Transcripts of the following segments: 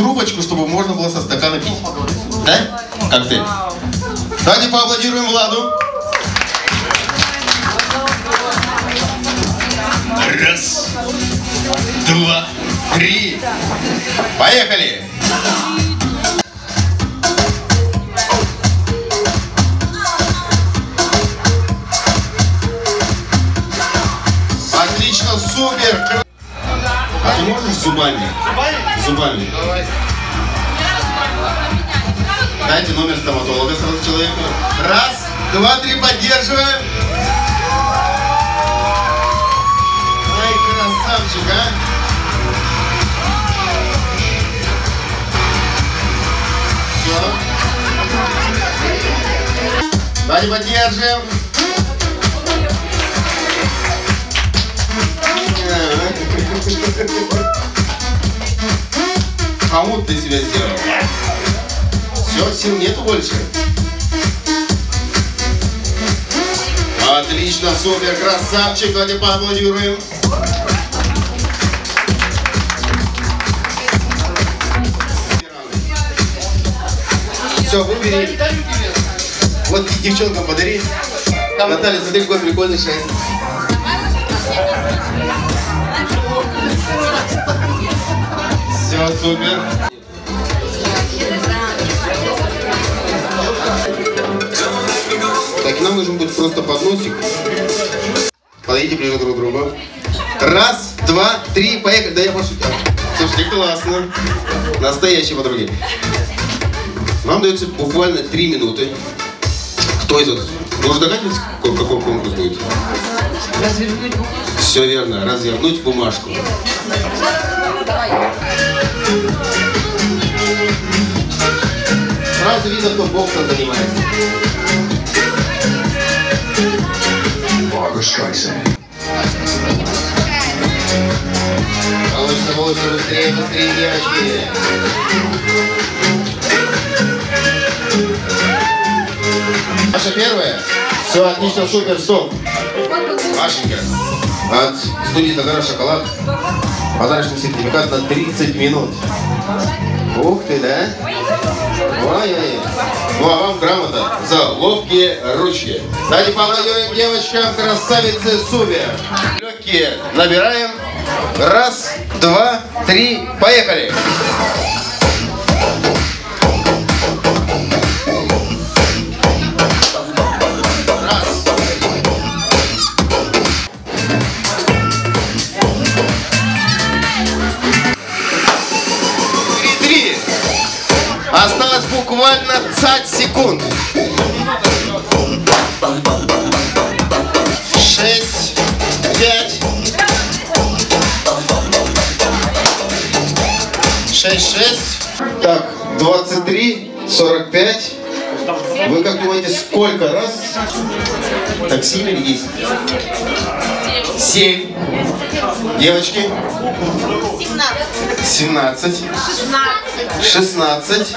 трубочку, чтобы можно было со стакана пить. Да? Коктейль. Давайте поаплодируем Владу. Раз, два, три. Поехали! Отлично, супер! Ты можешь зубами? Зубами. Дайте номер стоматолога сразу человеку. Раз, два, три, поддерживаем. Ай, красавчик, а! Все. Давайте поддержим. Хомут ты себя сделал. Все, сил нету больше. Отлично, супер, красавчик. Давайте поаплодируем. Все, выбери. Вот девчонкам подари. Наталья, смотри, какой прикольный шесть. Супер. Так, нам нужен будет просто подносик. Подойдите ближе друг к другу. Раз, два, три, поехали. Да я пошутил. Слушайте, классно. Настоящие подруги. Вам дается буквально три минуты. Кто из вас? Вы уже догадываетесь, какой, какой конкурс будет? Развернуть букву. Все верно. Развернуть бумажку. Сразу видно, кто боксом занимается. Barbara Streisand. Получится, получится, быстрее, быстрее, девочки. Ваша первая? Все, отлично, супер, стоп. Машенька, от студии Загара Шоколад подарочный сертификат на 30 минут. Ух ты, да? Ой-ой-ой. Ну а вам грамота за ловкие ручки. Давайте поаплодируем девочкам, красавицы супер. Легкие набираем. Раз, два, три, поехали. Осталось буквально 5 секунд. Шесть, пять, шесть, шесть. Так, 23, 45. Вы как думаете, сколько раз? Так, 7 или 10? 7. Девочки? 17. 16.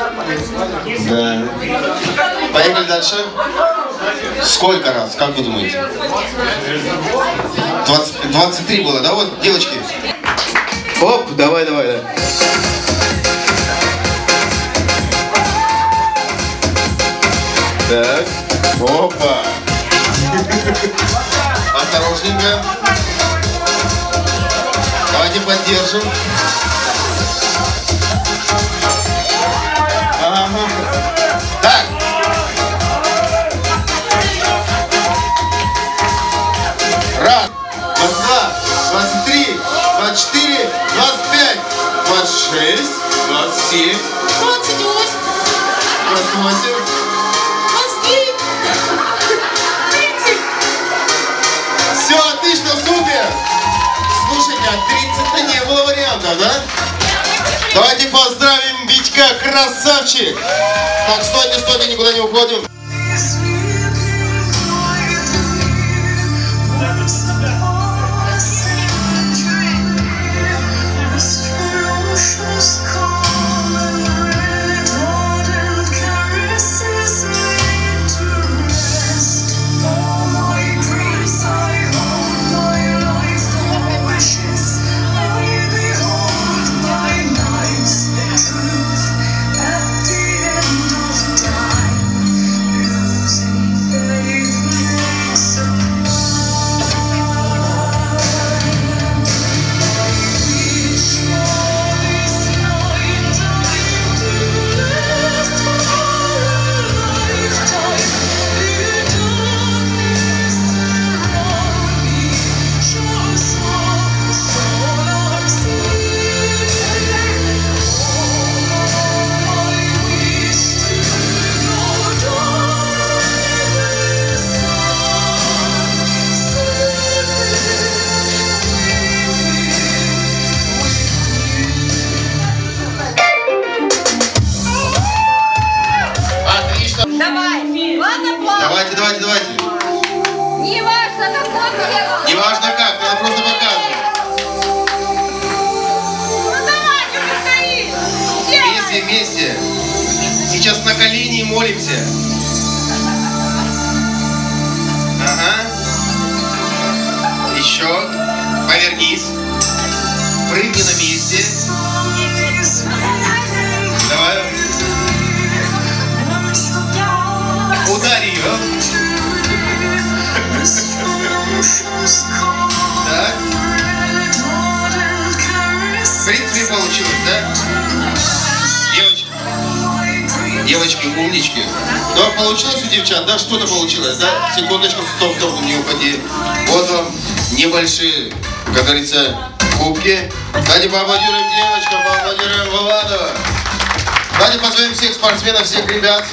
Да. Поехали дальше. Сколько раз? Как вы думаете? 20, 23 было, да? Вот, девочки. Оп, давай, давай, давай. Так. Опа. Осторожненько. Давайте поддержим. Ага. Так. Раз, два, двадцать три, двадцать четыре, двадцать пять, двадцать шесть, двадцать семь, двадцать восемь, двадцать восемь. Все отлично, супер! Слушайте, а 30-то не было вариантов, да? Давайте поздравим Витька, красавчик! Так, стойте, стойте, никуда не уходим. Важно как, надо просто показывать. Вместе, вместе. Сейчас на колени и молимся. Ага. Еще. Повернись. Прыгни на месте. Получилось, да? Девочки. Девочки, умнички. Да, получилось у девчат, да? Что-то получилось, да? Секундочку, стоп, стоп, не упади. Вот вам небольшие, как говорится, кубки. Давайте поаплодируем девочкам, поаплодируем Владу. Давайте позвоним всех спортсменов, всех ребят.